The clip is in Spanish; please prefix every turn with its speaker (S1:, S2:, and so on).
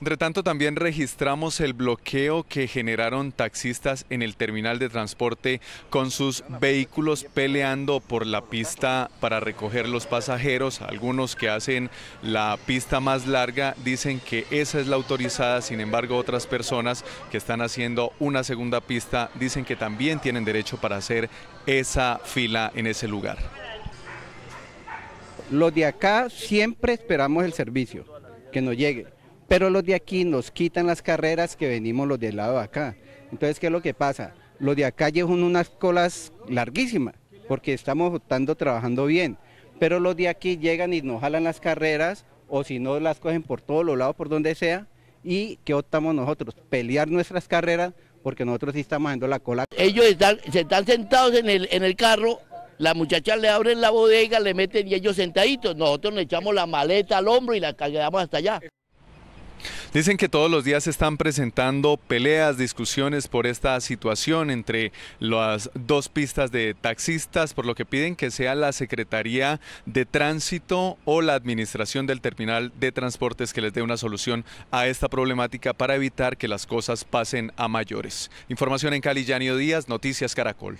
S1: Entre tanto, también registramos el bloqueo que generaron taxistas en el terminal de transporte con sus vehículos peleando por la pista para recoger los pasajeros. Algunos que hacen la pista más larga dicen que esa es la autorizada, sin embargo otras personas que están haciendo una segunda pista dicen que también tienen derecho para hacer esa fila en ese lugar.
S2: Los de acá siempre esperamos el servicio, que nos llegue pero los de aquí nos quitan las carreras que venimos los del lado de acá. Entonces, ¿qué es lo que pasa? Los de acá llevan unas colas larguísimas, porque estamos optando trabajando bien, pero los de aquí llegan y nos jalan las carreras, o si no las cogen por todos los lados, por donde sea, y ¿qué optamos nosotros? Pelear nuestras carreras, porque nosotros sí estamos haciendo la cola.
S3: Ellos están, se están sentados en el, en el carro, las muchachas le abren la bodega, le meten y ellos sentaditos, nosotros le echamos la maleta al hombro y la cargamos hasta allá.
S1: Dicen que todos los días se están presentando peleas, discusiones por esta situación entre las dos pistas de taxistas, por lo que piden que sea la Secretaría de Tránsito o la Administración del Terminal de Transportes que les dé una solución a esta problemática para evitar que las cosas pasen a mayores. Información en Cali, Yanio Díaz, Noticias Caracol.